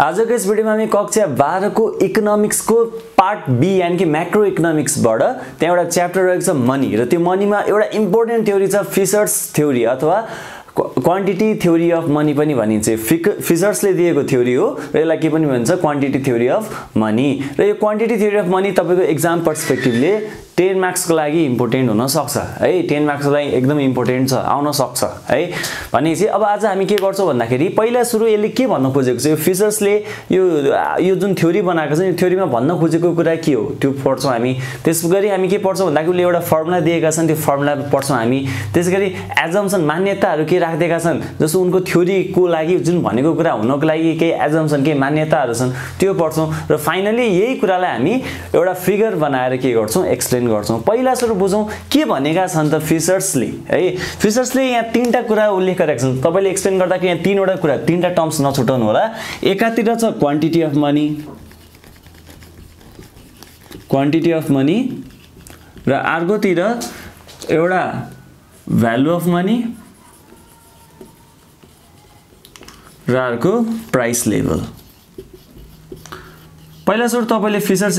आजको यस भिडियोमा हामी कक्षा बाह्रको इकोनोमिक्सको पार्ट बी यानि कि म्याक्रो इकोनोमिक्सबाट त्यहाँ एउटा च्याप्टर रहेको छ मनी र त्यो मनीमा एउटा इम्पोर्टेन्ट थ्योरी छ फिसर्स थ्योरी अथवा क्वान्टिटी थ्योरी अफ मनी पनि भनिन्छ। फिक फिजर्सले दिएको थ्योरी हो र यसलाई के पनि भन्छ? क्वान्टिटी थ्योरी अफ मनी र यो क्वान्टिटी थ्योरी अफ मनी तपाईँको एक्जाम पर्सपेक्टिभले टेन मार्क्सको लागि इम्पोर्टेन्ट हुनसक्छ है? टेन मार्क्सको लागि एकदम इम्पोर्टेन्ट छ आउन सक्छ है? भनेपछि अब आज हामी के गर्छौँ भन्दाखेरि पहिला सुरु यसले के भन्न खोजेको छ? यो फिजर्सले यो यो जुन थ्योरी बनाएको छ यो थ्योरीमा भन्न खोजेको कुरा के हो? त्यो पढ्छौँ हामी। त्यस गरी हामी के पढ्छौँ भन्दाखेरि उसले एउटा फर्मुला दिएका छन् त्यो फर्मुला पढ्छौँ हामी। त्यसै गरी एजम्सन मान्यताहरू के राखिदिएका छन्। जस्तो उनको थ्योरीको लागि जुन भनेको कुरा हुनको लागि केही एजम्सन केही मान्यताहरू छन् त्यो पढ्छौँ। र फाइनली यही कुरालाई हामी एउटा फिगर बनाएर के गर्छौँ एक्सप्लेन गर्छौँ। पहिला सुरु बुझौँ के भनेका छन् त फिसर्सले है फिसर्सले यहाँ तिनवटा कुरा उल्लेख गरेका छन्। तपाईँले एक्सप्लेन गर्दाखेरि यहाँ तिनवटा कुरा तिनवटा टर्म्स नछुटाउनु होला। एकातिर छ quantity of money quantity of money र अर्कोतिर एउटा भ्यालु अफ मनी र अर्को प्राइस लेभल पहिला सुरु तपाईँले फिसर्स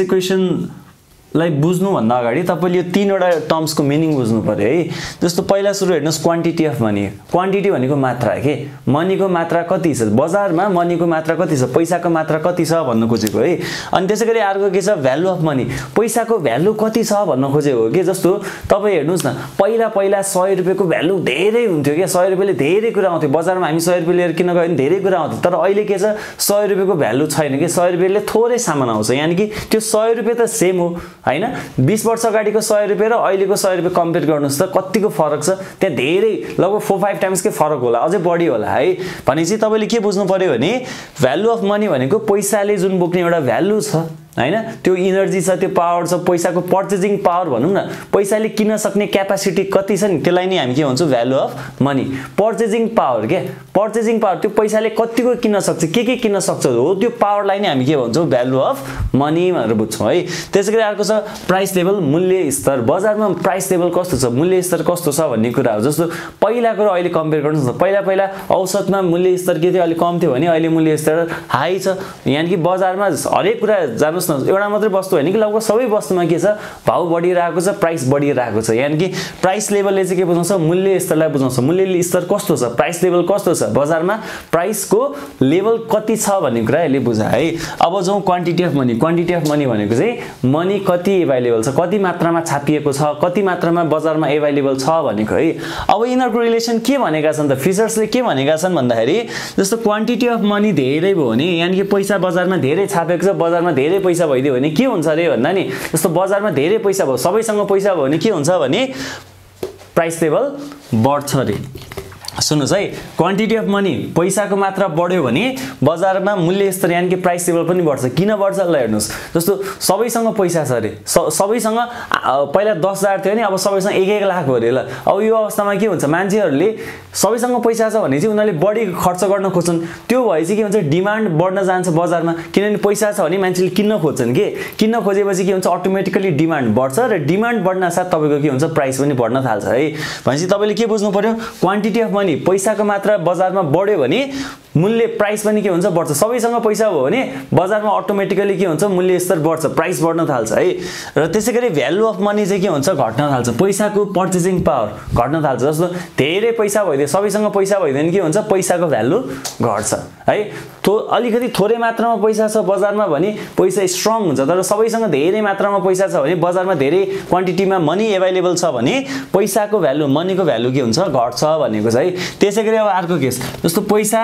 इक्वेसनलाई बुझ्नुभन्दा अगाडि तपाईँले यो तिनवटा टर्म्सको मिनिङ बुझ्नु पऱ्यो है? जस्तो पहिला सुरु हेर्नुहोस् क्वान्टिटी अफ मनी क्वान्टिटी भनेको मात्रा के? मनीको मात्रा कति छ? बजारमा मनीको मात्रा कति छ? पैसाको मात्रा कति छ भन्नु खोजेको है? अनि त्यसै गरी अर्को के छ? भ्यालु अफ मनी पैसाको भ्यालु कति छ भन्न खोजेको हो कि? जस्तो तपाईँ हेर्नुहोस् न पहिला पहिला सय रुपियाँको भ्यालु धेरै हुन्थ्यो क्या सय रुपियाँले धेरै कुरा आउँथ्यो। बजारमा हामी सय रुपियाँ लिएर किन गयो भने धेरै कुरा आउँथ्यो। तर अहिले के छ? सय रुपियाँको भ्यालु छैन कि? सय रुपियाँले थोरै सामान आउँछ। यानि कि त्यो सय रुपियाँ त सेम हो। होइन? बिस वर्ष अगाडिको सय रुपियाँ र अहिलेको सय रुपियाँ कम्पेयर गर्नुहोस् त कतिको फरक छ? त्यहाँ धेरै लगभग फोर फाइभ टाइम्सकै फरक होला? अझै बढी होला है? भनेपछि तपाईँले के बुझ्नु पऱ्यो भने भ्यालु अफ मनी भनेको पैसाले जुन बोक्ने एउटा भ्यालु छ होइन? त्यो इनर्जी छ त्यो पावर छ पैसाको पर्चेजिङ पावर भनौँ न। पैसाले किन्न सक्ने क्यापासिटी कति छ नि? त्यसलाई नै हामी के भन्छौँ? Value of money purchasing power क्या पर्चेजिङ पावर त्यो पैसाले कतिको किन्न सक्छ? के के किन्न सक्छ? हो त्यो पावरलाई नै हामी के भन्छौँ? भ्यालु अफ मनी भनेर बुझ्छौँ है? त्यसै गरी अर्को छ प्राइस लेभल मूल्य स्तर। बजारमा प्राइस लेभल कस्तो छ? मूल्य स्तर कस्तो छ भन्ने कुरा हो। जस्तो पहिलाको र अहिले कम्पेयर गर्नुहोस् न। पहिला पहिला औसतमा मूल्य स्तर के थियो? अलिक कम थियो भने अहिले मूल्य स्तर हाई छ। यानि कि बजारमा हरेक कुरा जानु हेर्नुहोस् न एउटा मात्रै वस्तु होइन कि लगभग सबै वस्तुमा के छ भाउ बढिरहेको छ प्राइस बढिरहेको छ। यानि कि प्राइस लेभलले चाहिँ के बुझाउँछ मूल्य स्तरलाई बुझाउँछ मूल्य स्तर कस्तो छ? प्राइस लेभल कस्तो छ? बजारमा प्राइसको लेभल कति छ भन्ने कुरा यसले बुझा है अब जाउँ quantity of money quantity of money भनेको चाहिँ मनी कति एभाइलेबल छ? कति मात्रामा छापिएको छ? कति मात्रामा बजारमा एभाइलेबल छ भनेको है। अब यिनीहरूको रिलेसन के भनेका छन् त? फिचर्सले के भनेका छन् भन्दाखेरि जस्तो क्वान्टिटी अफ मनी धेरै भयो भने यानि कि पैसा बजारमा धेरै छापेको छ बजारमा धेरै पैसा भइदियो भने के हुन्छ अरे भन्दा नि जस्तो बजारमा धेरै पैसा भयो सबैसँग पैसा भयो भने के हुन्छ भने प्राइस लेभल बढ्छ अरे। सुन्नुहोस् है क्वान्टिटी अफ मनी पैसाको मात्रा बढ्यो भने बजारमा मूल्य स्तर यानि कि प्राइस लेभल पनि बढ्छ। किन बढ्छ ल हेर्नुहोस्? जस्तो सबैसँग पैसा छ अरे। सबैसँग पहिला दस हजार थियो भने अब सबैसँग एक एक लाख भयो अरे। ल अब यो अवस्थामा के हुन्छ? मान्छेहरूले सबैसँग पैसा छ भने चाहिँ उनीहरूले बढी खर्च गर्न खोज्छन्। त्यो भए चाहिँ के हुन्छ? डिमान्ड बढ्न जान्छ बजारमा। किनभने पैसा छ भने मान्छेले किन्न खोज्छन् कि? किन्न खोजेपछि के हुन्छ? अटोमेटिकली डिमान्ड बढ्छ र डिमान्ड बढ्न साथ तपाईँको के हुन्छ? प्राइस पनि बढ्न थाल्छ है। भनेपछि तपाईँले के बुझ्नु पऱ्यो क्वान्टिटी अफ मनी पैसाको मात्रा बजारमा बढ्यो भने मूल्य प्राइस पनि के हुन्छ? बढ्छ। सबैसँग पैसा भयो भने बजारमा अटोमेटिकली के हुन्छ? मूल्य स्तर बढ्छ। प्राइस बढ्न थाल्छ है? र त्यसै गरी भ्यालु अफ मनी चाहिँ के हुन्छ? घट्न थाल्छ। पैसाको पर्चेसिङ पावर घट्न थाल्छ। जस्तो धेरै पैसा भइदियो सबैसँग पैसा भइदियो भने के हुन्छ? पैसाको भ्यालु घट्छ है? थो अलिकति थोरै मात्रामा पैसा छ बजारमा भने पैसा स्ट्रङ हुन्छ। तर सबैसँग धेरै मात्रामा पैसा छ भने बजारमा धेरै क्वान्टिटीमा मनी एभाइलेबल छ भने पैसाको भ्यालु मनीको भ्यालु के हुन्छ? घट्छ भनेको छ है? त्यसै गरी अब अर्को केस जस्तो पैसा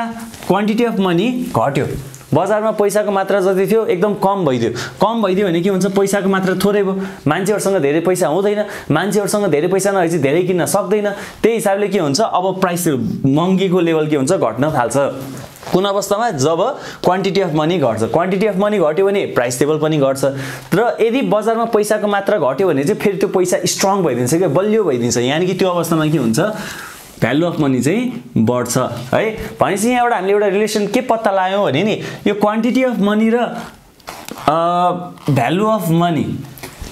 क्वान्टिटी अफ मनी घट्यो। बजारमा पैसाको मात्रा जति थियो एकदम कम भइदियो। कम भइदियो भने के हुन्छ? पैसाको मात्रा थोरै भयो। मान्छेहरूसँग धेरै पैसा हुँदैन। मान्छेहरूसँग धेरै पैसा नभएपछि धेरै किन्न सक्दैन। त्यही हिसाबले के हुन्छ? अब प्राइस महँगीको लेभल के हुन्छ? घट्न थाल्छ। कुन अवस्थामा? जब क्वान्टिटी अफ मनी घट्छ। क्वान्टिटी अफ मनी घट्यो भने प्राइस लेभल पनि घट्छ। र यदि बजारमा पैसाको मात्रा घट्यो भने चाहिँ फेरि त्यो पैसा स्ट्रङ भइदिन्छ क्या बलियो भइदिन्छ। यानि कि त्यो अवस्थामा के हुन्छ? भ्यालु अफ मनी चाहिँ बढ्छ। है भनेपछि यहाँ एउटा हामीले एउटा रिलेसन के पत्ता लगायौँ भने नि यो क्वान्टिटी अफ मनी र भ्यालु अफ मनी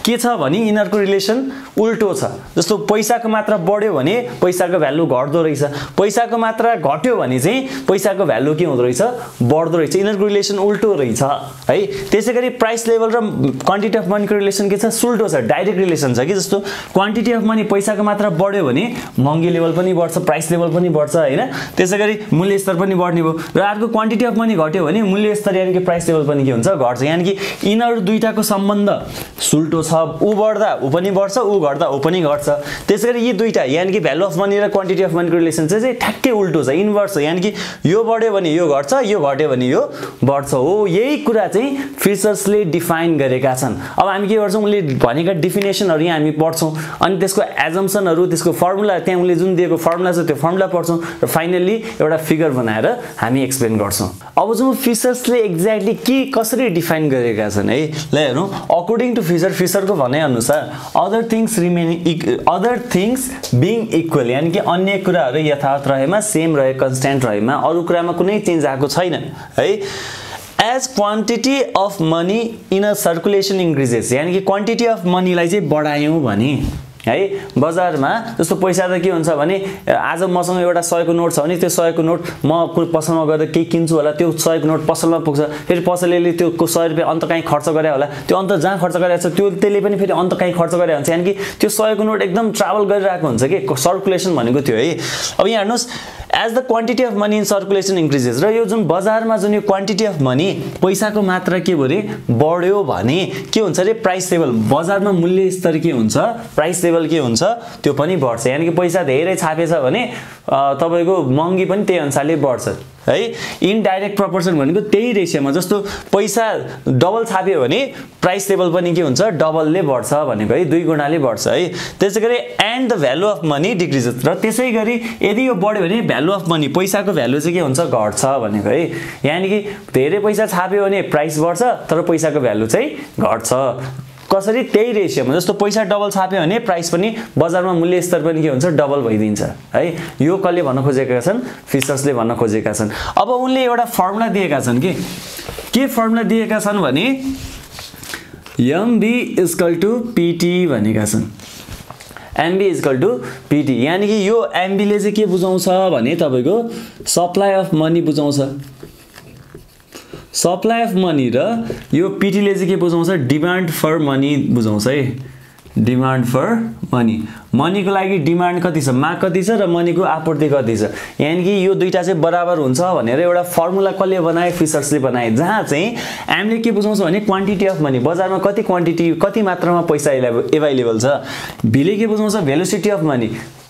के छ भने यिनीहरूको रिलेसन उल्टो छ। जस्तो पैसाको मात्रा बढ्यो भने पैसाको भ्यालु घट्दो रहेछ। पैसाको मात्रा घट्यो भने चाहिँ पैसाको भ्यालु के हुँदो रहेछ? बढ्दो रहेछ। यिनीहरूको रिलेसन उल्टो रहेछ है? त्यसै गरी प्राइस लेभल र क्वान्टिटी अफ मनीको रिलेसन के छ? सुल्टो छ डाइरेक्ट रिलेसन छ कि? जस्तो क्वान्टिटी अफ मनी पैसाको मात्रा बढ्यो भने महँगी लेभल पनि बढ्छ प्राइस लेभल पनि बढ्छ होइन? त्यसै गरी मूल्य स्तर पनि बढ्ने भयो। र अर्को क्वान्टिटी अफ मनी घट्यो भने मूल्य स्तर यानि कि प्राइस लेभल पनि के हुन्छ? घट्छ। यानि कि यिनीहरू दुइटाको सम्बन्ध सुल्टो छ ऊ बढ्दा ऊ पनि बढ्छ ऊ घट्दा ऊ पनि घट्छ। त्यसै गरी यी दुइटा यानि कि भ्यालु अफ मनी र क्वान्टिटी अफ मनीको रिलेसन चाहिँ ठ्याक्कै उल्टो छ इन्भर्स छ यानि कि यो बढ्यो भने यो घट्छ यो घट्यो भने यो बढ्छ। हो यही कुरा चाहिँ फिचर्सले डिफाइन गरेका छन्। अब हामी के गर्छौँ उसले भनेका डिफिनेसनहरू यहाँ हामी पढ्छौँ। अनि त्यसको एजम्सनहरू त्यसको फर्मुला त्यहाँ उसले जुन दिएको फर्मुला छ त्यो फर्मुला पढ्छौँ। र फाइनल्ली एउटा फिगर बनाएर हामी एक्सप्लेन गर्छौँ। अब जुन फिचर्सले एक्ज्याक्टली के कसरी डिफाइन गरेका छन् है? ल हेरौँ। अकर्डिङ टु फिचर फिचरको भनाइअनुसार other things remaining other things being equal यानि कि अन्य कुराहरू यथावत रहेमा सेम रहे कन्सटेन्ट रहेमा अरू कुरामा कुनै चेन्ज आएको छैन है? As quantity of money in a circulation increases यानि कि क्वान्टिटी अफ मनीलाई चाहिँ बढायौँ भने। है? बजारमा जस्तो पैसा त के हुन्छ भने आज मसँग एउटा सयको नोट छ भने त्यो सयको नोट म पसलमा गएर केही किन्छु होला त्यो सयको नोट पसलमा पुग्छ फेरि पसलले त्यो सय रुपियाँ अन्त कहीँ खर्च गरे होला त्यो अन्त जहाँ खर्च गरेको छ त्यो त्यसले पनि फेरि अन्त कहीँ खर्च गरेको हुन्छ। यानि कि त्यो सयको नोट एकदम ट्राभल गरिरहेको हुन्छ कि सर्कुलेसन भनेको थियो है। अब यहाँ हेर्नुहोस् as the quantity of money in circulation increases र यो जुन बजारमा जुन यो क्वान्टिटी अफ मनी पैसाको मात्रा के भयो अरे बढ्यो भने के हुन्छ अरे प्राइस लेभल बजारमा मूल्य स्तर के हुन्छ? प्राइस लेभल के हुन्छ? त्यो पनि बढ्छ। यानि कि पैसा धेरै छापेछ भने तपाईँको महँगी पनि त्यही अनुसारले बढ्छ। है? इनडाइरेक्ट प्रपोर्सन भनेको त्यही रेसियोमा जस्तो पैसा डबल छाप्यो भने प्राइस लेभल पनि के हुन्छ? डबलले बढ्छ भनेको है दुई गुणाले बढ्छ है। त्यसै गरी and the value of money decreases र त्यसै गरी यदि यो बढ्यो भने भ्यालु अफ मनी पैसाको भ्यालु चाहिँ के हुन्छ? घट्छ भनेको है। यानि कि धेरै पैसा छाप्यो भने प्राइस बढ्छ तर पैसाको भ्यालु चाहिँ घट्छ। कसरी त्यही रेसियोमा जस्तो पैसा डबल छाप्यो भने प्राइस पनि बजारमा मूल्य स्तर पनि के हुन्छ डबल भइदिन्छ है? यो कसले भन्न खोजेका छन्? फिसर्सले भन्न खोजेका छन्। अब उनले एउटा फर्मुला दिएका छन् कि? के फर्मुला दिएका छन् भने एमबी इजकल टु पिटी भनेका छन्। एमबी इजकल टु पिटी यानि कि यो एमबीले चाहिँ के बुझाउँछ भने तपाईँको सप्लाई अफ मनी बुझाउँछ। सप्लाई अफ मनी र यो पिटीले चाहिँ के बुझाउँछ? डिमान्ड फर मनी बुझाउँछ है। डिमान्ड फर मनी मनीको लागि डिमान्ड कति छ? माग कति छ र मनीको आपूर्ति कति छ? यानि कि यो दुइटा चाहिँ बराबर हुन्छ भनेर एउटा फर्मुला कसले बनाए फिसर्सले बनाए जहाँ चाहिँ हामीले के बुझाउँछ भने क्वान्टिटी अफ मनी बजारमा कति क्वान्टिटी कति मात्रामा पैसा एभाइलेबल छ? भिले के बुझाउँछ? Velocity of money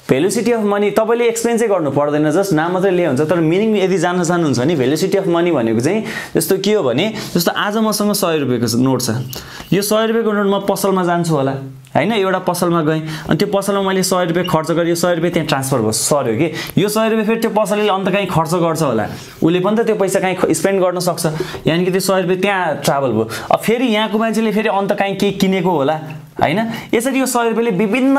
velocity of money तपाईँले एक्सप्लेन चाहिँ गर्नु पर्दैन जस्ट नाम मात्रै लिए हुन्छ तर मिनिङ यदि जान्न चाहनुहुन्छ भने भेलोसिटी अफ मनी भनेको चाहिँ जस्तो के हो भने जस्तो आज मसँग सय रुपियाँको नोट छ यो सय रुपियाँको नोट म पसलमा जान्छु होला। होइन एउटा पसलमा गएँ अनि त्यो पसलमा मैले सय रुपियाँ खर्च गरेँ यो सय रुपियाँ त्यहाँ ट्रान्सफर भयो सर्यो कि? यो सय रुपियाँ फेरि त्यो पसलले अन्त कहीँ खर्च गर्छ होला। उसले पनि त त्यो पैसा कहीँ स्पेन्ड गर्न सक्छ। यानि कि त्यो सय रुपियाँ त्यहाँ ट्राभल भयो। अब फेरि यहाँको मान्छेले फेरि अन्त कहीँ केही किनेको होला? होइन? यसरी यो सय रुपियाँले विभिन्न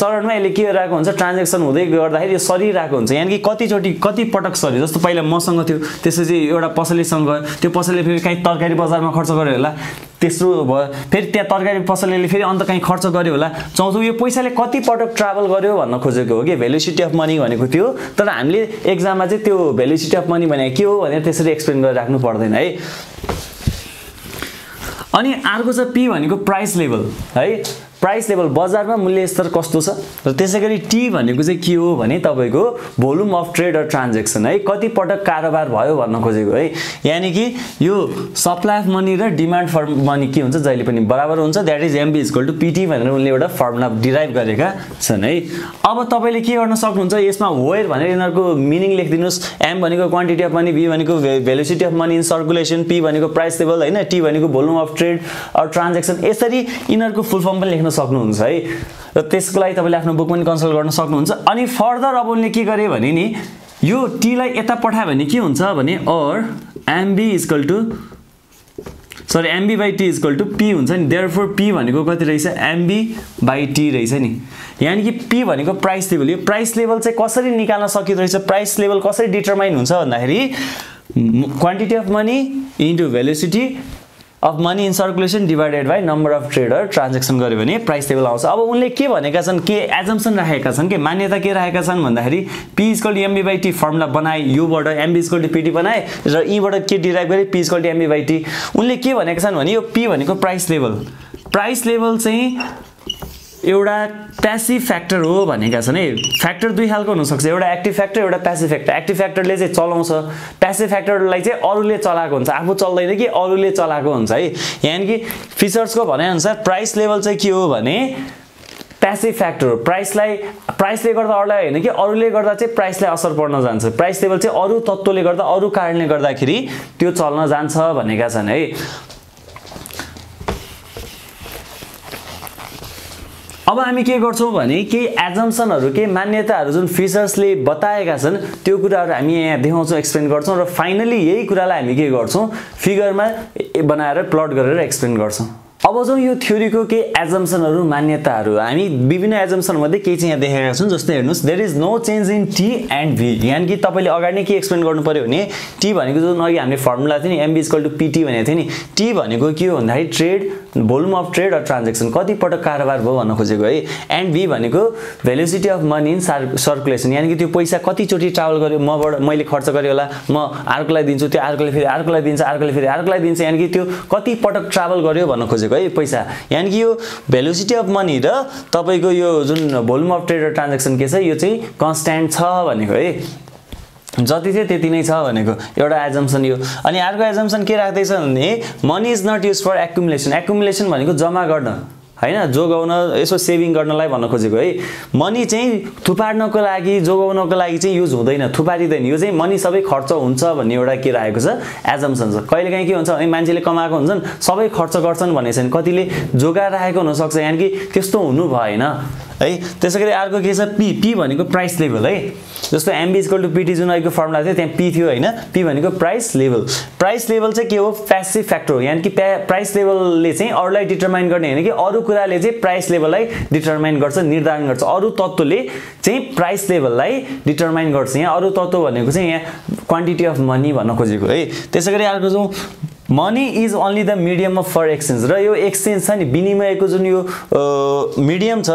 चरणमा यसले के गरिरहेको हुन्छ ट्रान्जेक्सन हुँदै गर्दाखेरि यो सरिरहेको हुन्छ। यानि कि कतिचोटि कति पटक सऱ्यो जस्तो पहिला मसँग थियो त्यसपछि एउटा पसलेसँग गयो। त्यो पसलले फेरि काहीँ तरकारी बजारमा खर्च गर्यो होला। तेस्रो भयो। फेरि त्यहाँ तरकारी पसलले फेरि अन्त कहीँ खर्च गर्यो होला। चौथो यो पैसाले कति पटक ट्राभल गर्यो भन्न खोजेको हो कि? भेल्युसिटी अफ मनी भनेको थियो। तर हामीले एक्जाममा चाहिँ त्यो भेल्युसिटी अफ मनी भनेको के हो भनेर त्यसरी एक्सप्लेन गरेर राख्नु पर्दैन है। अनि अर्को छ पी भनेको प्राइस लेभल है? प्राइस लेभल बजारमा मूल्य स्तर कस्तो छ? र त्यसै गरी टी भनेको चाहिँ के हो भने तपाईँको भोल्युम अफ ट्रेड र ट्रान्जेक्सन है? कति पटक कारोबार भयो भन्न खोजेको है? यानि कि यो सप्लाई अफ मनी र डिमान्ड फर मनी के हुन्छ? जहिले पनि बराबर हुन्छ। That is MV equal to PT भनेर उनले एउटा फर्मुला डिराइभ गरेका छन् है? अब तपाईँले के गर्न सक्नुहुन्छ? यसमा वेयर भनेर यिनीहरूको मिनिङ लेखिदिनुहोस्। एम भनेको क्वान्टिटी अफ मनी बी भनेको velocity of money in circulation P भनेको प्राइस लेभल होइन? टी भनेको volume of trade or transaction यसरी यिनीहरूको फुल फर्म पनि लेख्न सक्नुहुन्छ है? र त्यसको लागि तपाईँले आफ्नो बुक पनि कन्सल्ट गर्न सक्नुहुन्छ। अनि फर्दर अब उनले के गरे भने नि यो टीलाई यता पठायो भने के हुन्छ भने or MV equal to sorry MV by T equal to P हुन्छ नि। देयर फोर पी भनेको कति रहेछ? एमबी बाई टी रहेछ नि। यानि कि पी भनेको प्राइस लेभल यो प्राइस लेभल चाहिँ कसरी निकाल्न सकिँदो रहेछ? प्राइस लेभल कसरी डिटर्माइन हुन्छ भन्दाखेरि quantity of money into velocity of money in circulation divided by number of trader transaction गऱ्यो भने प्राइस लेभल आउँछ। अब उनले के भनेका छन् के एजम्सन राखेका छन् कि मान्यता के राखेका छन् भन्दाखेरि P MV by T formula बनाए युबाट एमबी इजकल पिटी बनाए र यीबाट के डिराइभ गरे P equal MV by T उनले के भनेका छन् भने यो पी भनेको प्राइस लेभल प्राइस लेभल चाहिँ एउटा प्यासिभ फ्याक्टर हो भनेका छन् है। फ्याक्टर दुई खालको हुनसक्छ। एउटा एक्टिभ फ्याक्टर एउटा प्यासिभ फ्याक्टर एक्टिभ फ्याक्टरले चाहिँ चलाउँछ। प्यासिभ फ्याक्टरलाई चाहिँ अरूले चलाएको हुन्छ। आफू चल्दैन कि अरूले चलाएको हुन्छ है। यानि कि फिचर्सको भनाइअनुसार प्राइस लेभल चाहिँ के हो भने प्यासिभ फ्याक्टर हो। प्राइसलाई प्राइसले गर्दा अरूलाई होइन कि अरूले गर्दा चाहिँ प्राइसलाई असर पर्न जान्छ। प्राइस लेभल चाहिँ अरू तत्त्वले गर्दा अरू कारणले गर्दाखेरि त्यो चल्न जान्छ भनेका छन् है। अब हामी के गर्छौँ भने केही एजम्सनहरू केही मान्यताहरू जुन फिचर्सले बताएका छन् त्यो कुराहरू हामी यहाँ देखाउँछौँ एक्सप्लेन गर्छौँ र फाइनली यही कुरालाई हामी के गर्छौँ? फिगरमा बनाएर प्लट गरेर एक्सप्लेन गर्छौँ। अब जो यो थ्योरीको केही एजम्सनहरू मान्यताहरू हामी विभिन्न एजम्सनमध्ये केही चाहिँ यहाँ देखेका छौँ जस्तै हेर्नुहोस् there is no change in T and V यानि कि तपाईँले अगाडि नै के एक्सप्लेन गर्नु पऱ्यो भने टी भनेको जुन अघि हामीले फर्मुला थियो नि एमबी इजकल टु पिटी भनेको थियो नि टी भनेको के हो भन्दाखेरि ट्रेड भोल्युम अफ ट्रेड र ट्रान्जेक्सन कतिपटक कारोबार भयो भन्न खोजेको है एन्ड भी भनेको भेलोसिटी अफ मनी इन सार सर्कुलेसन यानि कि त्यो पैसा कतिचोटि ट्राभल गर्यो मबाट मैले खर्च गरेँ होला म अर्कोलाई दिन्छु त्यो अर्कोले फेरि अर्कोलाई दिन्छ अर्कोले फेरि अर्कोलाई दिन्छ यानि कि त्यो कतिपटक ट्राभल गर्यो भन्न खोजेको है पैसा। यानि कि यो भेलोसिटी अफ मनी र तपाईँको यो जुन भोल्युम अफ ट्रेड र ट्रान्जेक्सन के छ यो चाहिँ कन्सट्यान्ट छ भनेको है। जति थियो त्यति नै छ भनेको एउटा एजम्सन यो। अनि अर्को एजम्सन के राख्दैछ भने money is not use for accumulation accumulation भनेको जम्मा गर्न। होइन जोगाउन यसो सेभिङ गर्नलाई भन्न खोजेको है। मनी चाहिँ थुपार्नको लागि जोगाउनको लागि चाहिँ युज हुँदैन थुपारिँदैन। यो चाहिँ मनी सबै खर्च हुन्छ भन्ने एउटा के राखेको छ एजम्सन छ कहिलेकाहीँ के हुन्छ भने मान्छेले कमाएको हुन्छन् सबै खर्च गर्छन् भन्ने छैन। कतिले जोगाएर राखेको हुनसक्छ यानि कि त्यस्तो हुनु भएन। है। त्यसै गरी अर्को के छ? पी पी भनेको प्राइस लेभल है। जस्तो एमबी इजकल टु पिटी जुन अहिलेको फर्मुला थियो त्यहाँ पी थियो होइन। पी भनेको प्राइस लेभल प्राइस लेभल चाहिँ के हो? प्यासिभ फ्याक्टर हो। यानि कि प्राइस लेभलले चाहिँ अरूलाई डिटरमाइन गर्ने होइन कि अरू कुराले चाहिँ प्राइस लेभललाई डिटरमाइन गर्छ निर्धारण गर्छ। अरू तत्त्वले चाहिँ प्राइस लेभललाई डिटरमाइन गर्छ। यहाँ अरू तत्त्व भनेको चाहिँ यहाँ क्वान्टिटी अफ मनी भन्न खोजेको है। त्यसै गरी अर्को जो money is only the medium of for exchange र यो एक्सचेन्ज छ नि विनिमयको जुन यो मिडियम छ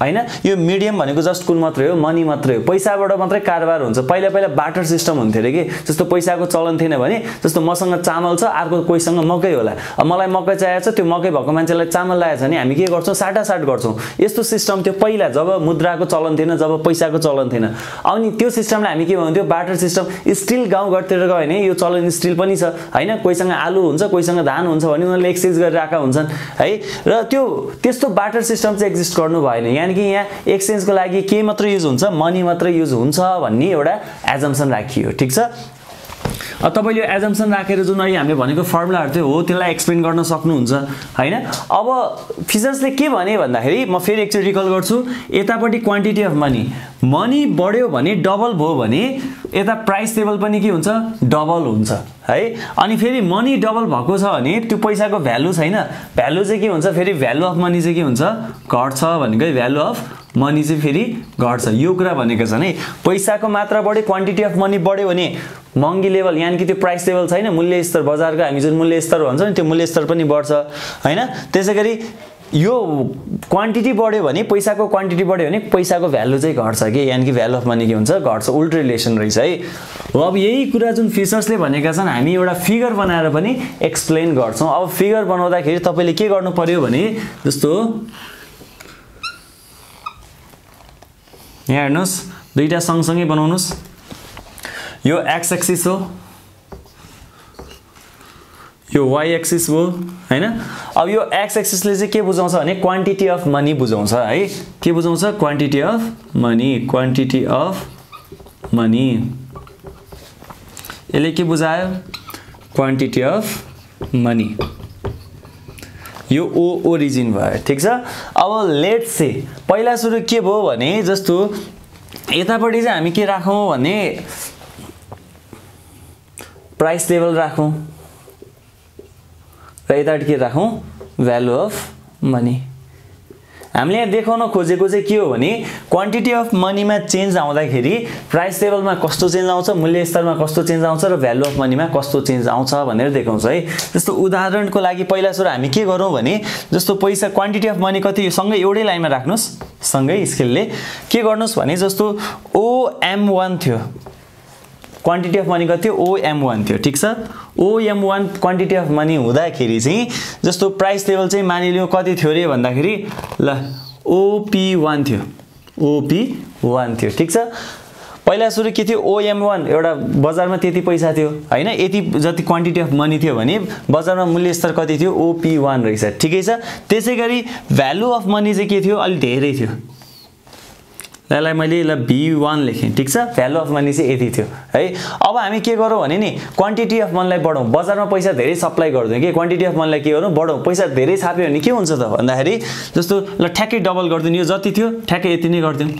होइन? यो मिडियम भनेको जस्ट कुन मात्रै हो? मनी मात्रै हो। पैसाबाट मात्रै कारोबार हुन्छ। पहिला पहिला बाटर सिस्टम हुन्थ्यो अरे कि? जस्तो पैसाको चलन थिएन भने जस्तो मसँग चामल छ अर्को कोहीसँग मकै होला। मलाई मकै चाहिएको छ त्यो मकै भएको मान्छेलाई चामल लागेको छ भने हामी के गर्छौँ? साटासाट गर्छौँ। यस्तो सिस्टम थियो पहिला जब मुद्राको चलन थिएन जब पैसाको चलन थिएन। अनि त्यो सिस्टमलाई हामी के भन्थ्यो? बाटर सिस्टम स्टिल गाउँघरतिर गयो भने यो चलन स्टिल पनि छ होइन? कोहीसँग आलु आलु हुन्छ कोहीसँग धान हुन्छ भने उनीहरूले एक्सचेन्ज गरेर आएका हुन्छन् है? र त्यो त्यस्तो बाटर सिस्टम चाहिँ एक्जिस्ट गर्नु भएन। यानि कि यहाँ एक्सचेन्जको लागि के मात्र युज हुन्छ मनी मात्र युज हुन्छ भन्ने एउटा एजम्सन राखियो ठिक छ? तपाईँले एजम्सन राखेर जुन अहिले हामीले भनेको फर्मुलाहरू थियो हो त्यसलाई एक्सप्लेन गर्न सक्नुहुन्छ होइन? अब फिचर्सले के भने भन्दाखेरि म फेरि एकचोटि रिकल गर्छु यतापट्टि क्वान्टिटी अफ मनी मनी बढ्यो भने डबल भयो भने यता प्राइस लेभल पनि के हुन्छ? डबल हुन्छ है? अनि फेरि मनी डबल भएको छ भने त्यो पैसाको भ्यालु छैन। भ्यालु चाहिँ के हुन्छ? फेरि भ्यालु अफ मनी चाहिँ के हुन्छ? घट्छ भनेको भ्यालु अफ मनी चाहिँ फेरि घट्छ। यो कुरा भनेको छन् है पैसाको मात्रा बढ्यो क्वान्टिटी अफ मनी बढ्यो भने महँगी लेभल यानि कि त्यो प्राइस लेभल छैन मूल्य स्तर बजारको हामी जुन मूल्य स्तर भन्छ नि त्यो मूल्य स्तर पनि बढ्छ होइन? त्यसै गरी यो क्वान्टिटी बढ्यो भने पैसाको क्वान्टिटी बढ्यो भने पैसाको भ्यालु चाहिँ घट्छ कि? यानि कि भ्यालु अफ मनी के हुन्छ? घट्छ उल्टो रिलेसन रहेछ है? हो अब यही कुरा जुन फिचर्सले भनेका छन् हामी एउटा फिगर बनाएर पनि एक्सप्लेन गर्छौँ। अब फिगर बनाउँदाखेरि तपाईँले के गर्नु पर्यो भने जस्तो यहाँ हेर्नुहोस् दुईवटा सँगसँगै बनाउनुहोस्। यो एक्स एक्सिस हो। यो वाइ एक्सिस हो होइन? अब यो एक्स एक्सिसले चाहिँ के बुझाउँछ भने क्वान्टिटी अफ मनी बुझाउँछ है? के बुझाउँछ? Quantity of money quantity of money यसले के बुझायो? क्वान्टिटी अफ मनी यो ओ ओरिजिन भयो ठिक छ? अब लेट से पहिला सुरु के भयो भने जस्तो यतापट्टि चाहिँ हामी के राखौँ भने प्राइस लेभल राखौँ। र यतापट्टि के राखौँ भ्यालु अफ मनी हामीले यहाँ देखाउन खोजेको चाहिँ के हो भने क्वान्टिटी अफ मनीमा चेन्ज आउँदाखेरि प्राइस लेभलमा कस्तो चेन्ज आउँछ मूल्य स्तरमा कस्तो चेन्ज आउँछ र भ्यालु अफ मनीमा कस्तो चेन्ज आउँछ भनेर देखाउँछ है। जस्तो उदाहरणको लागि पहिला सुरु हामी के गरौँ भने जस्तो पैसा क्वान्टिटी अफ मनी कति सँगै एउटै लाइनमा राख्नुहोस्। सँगै स्केलले के गर्नुहोस् भने जस्तो ओएम वान थियो। क्वान्टिटी अफ मनी कति थियो? ओएम वान थियो ठिक छ? OM one quantity of money हुँदाखेरि चाहिँ जस्तो प्राइस लेभल चाहिँ मानिलियो कति थियो अरे भन्दाखेरि ल ओपी वान थियो। ओपी वान थियो ठिक छ? पहिला सुरु के थियो? ओएम वान एउटा बजारमा त्यति पैसा थियो होइन? यति जति क्वान्टिटी अफ मनी थियो भने बजारमा मूल्य स्तर कति थियो? ओपी वान रहेछ ठिकै छ? त्यसै गरी भ्यालु अफ मनी चाहिँ के थियो? अलिक धेरै थियो। यसलाई मैले ल भी वान लेखेँ ठिक छ? भ्यालु अफ मनी चाहिँ यति थियो। है अब हामी के गरौँ भने नि क्वान्टिटी अफ मनीलाई बढाउँ। बजारमा पैसा धेरै सप्लाई गरिदिउँ कि? क्वान्टिटी अफ मनीलाई के गरौँ? बढाउँ। पैसा धेरै छाप्यो भने के हुन्छ त? भन्दाखेरि जस्तो ल ठ्याक्कै डबल गरिदिउँ यो जति थियो ठ्याक्कै यति नै गरिदिउँ।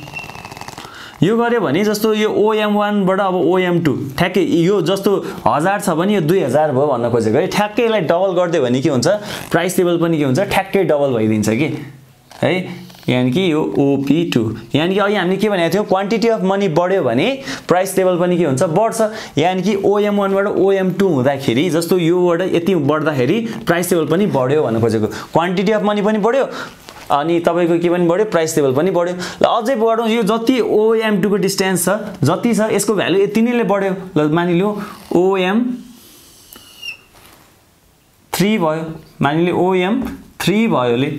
यो गऱ्यो भने जस्तो यो ओएम वानबाट अब ओएम टू ठ्याक्कै यो जस्तो हजार छ भने यो दुई हजार भयो भन्न खोजेको। है ठ्याक्कै यसलाई डबल गरिदियो भने के हुन्छ? प्राइस लेभल पनि के हुन्छ? ठ्याक्कै डबल भइदिन्छ कि? है यानि कि यो ओपी टू यानि कि अघि हामीले के भनेको थियौँ क्वान्टिटी अफ मनी बढ्यो भने प्राइस लेभल पनि के हुन्छ बढ्छ। यानि कि ओएम वानबाट ओएम टू हुँदाखेरि जस्तो योबाट यति बढ्दाखेरि प्राइस लेभल पनि बढ्यो भन्नु खोजेको। क्वान्टिटी अफ मनी पनि बढ्यो अनि तपाईँको के पनि बढ्यो प्राइस लेभल पनि बढ्यो। ल अझै बढौँ यो जति ओएम टूको डिस्टेन्स छ जति छ यसको भ्यालु यति नैले बढ्यो। ल मानिलियो ओएम थ्री भयो। मानिलियो ओएम थ्री भयोले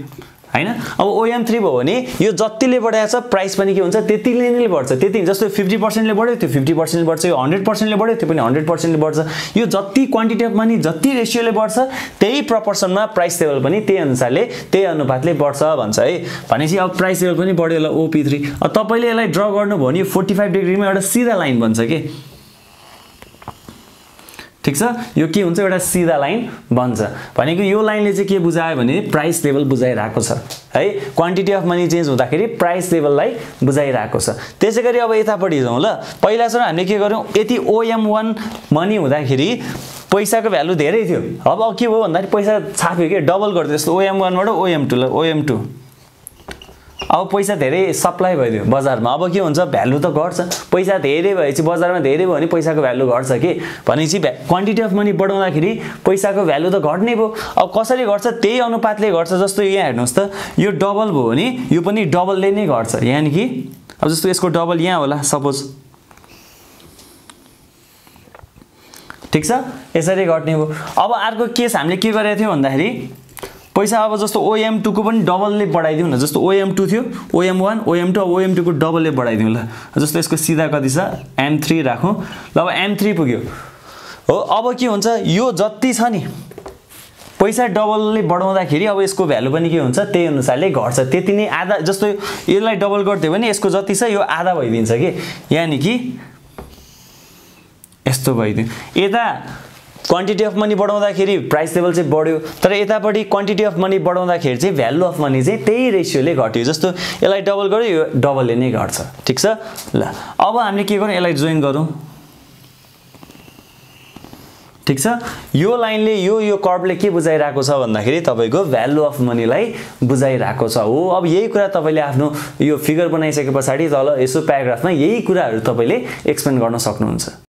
होइन? अब ओएम थ्री भयो भने यो जतिले बढाएको छ प्राइस पनि के हुन्छ? त्यतिले नै बढ्छ। त्यति जस्तो फिफ्टी पर्सेन्टले बढ्यो त्यो फिफ्टी पर्सेन्टले बढ्छ। यो हन्ड्रेड पर्सेन्टले बढ्यो त्यो पनि हन्ड्रेड पर्सेन्टले बढ्छ। यो जति क्वान्टिटी अफ मनी जति रेसियोले बढ्छ त्यही प्रपोर्सनमा प्राइस लेभल पनि त्यही अनुसारले त्यही अनुपातले बढ्छ भन्छ है। भनेपछि अब प्राइस लेभल पनि बढ्यो ल ओपी थ्री अब तपाईँले यसलाई ड्र गर्नुभयो भने यो फोर्टी फाइभ डिग्रीमा एउटा सिधा लाइन बन्छ कि? ठिक छ? यो के हुन्छ? एउटा सिधा लाइन बन्छ। भनेको यो लाइनले चाहिँ के बुझायो भने प्राइस लेभल बुझाइरहेको छ। है? क्वान्टिटी अफ मनी चेन्ज हुँदाखेरि प्राइस लेभललाई बुझाइरहेको छ। त्यसै गरी अब यतापट्टि जाउँ ल। पहिला चाहिँ हामीले के गर्यौँ यति ओएम वान मनी हुँदाखेरि पैसाको भ्यालु धेरै थियो। अब के भयो भन्दाखेरि पैसा छाप्यो कि? डबल गरिदियो। जस्तो ओएम वानबाट ओएम टू ल ओएम टू अब पैसा धेरै सप्लाई भइदियो बजारमा। अब के हुन्छ भ्यालु त घट्छ। पैसा धेरै भएपछि बजारमा धेरै भयो भने पैसाको भ्यालु घट्छ कि? भनेपछि क्वान्टिटी अफ मनी बढाउँदाखेरि पैसाको भ्यालु त घट्ने भयो। अब कसरी घट्छ? त्यही अनुपातले घट्छ जस्तो यहाँ हेर्नुहोस् त। यो डबल भयो भने यो पनि डबलले नै घट्छ। यानि कि? अब जस्तो यसको डबल यहाँ होला सपोज ठिक छ? यसरी घट्ने भयो। अब अर्को केस हामीले के गरेको थियौँ भन्दाखेरि पैसा अब जस्तो ओएम टूको पनि डबलले बढाइदिउँ न। जस्तो ओएम टू थियो ओएम वान ओएम टू अब ओएम टूको डबलले बढाइदिउँ ल। जस्तो यसको सिधा कति छ? एम थ्री राखौँ। ल अब एम थ्री पुग्यो। हो अब के हुन्छ? यो जति छ नि पैसा डबलले बढाउँदाखेरि अब यसको भ्यालु पनि के हुन्छ? त्यही अनुसारले घट्छ। त्यति नै आधा जस्तो यसलाई डबल गरिदियो भने यसको जति छ यो आधा भइदिन्छ कि? यानि कि यस्तो भइदियो। यता क्वान्टिटी अफ मनी बढाउँदाखेरि प्राइस लेभल चाहिँ बढ्यो। तर यतापट्टि क्वान्टिटी अफ मनी बढाउँदाखेरि चाहिँ भ्यालु अफ मनी चाहिँ त्यही रेसियोले घट्यो। जस्तो यसलाई डबल गऱ्यो यो डबलले नै घट्छ। ठिक छ? ल अब हामीले के गरौँ? यसलाई जोइन गरौँ। ठिक छ? यो लाइनले यो यो कर्भले के बुझाइरहेको छ भन्दाखेरि तपाईँको भ्यालु अफ मनीलाई बुझाइरहेको छ। हो अब यही कुरा तपाईँले आफ्नो यो फिगर बनाइसके पछाडि तल यसो प्याराग्राफमा यही कुराहरू तपाईँले एक्सप्लेन गर्न सक्नुहुन्छ।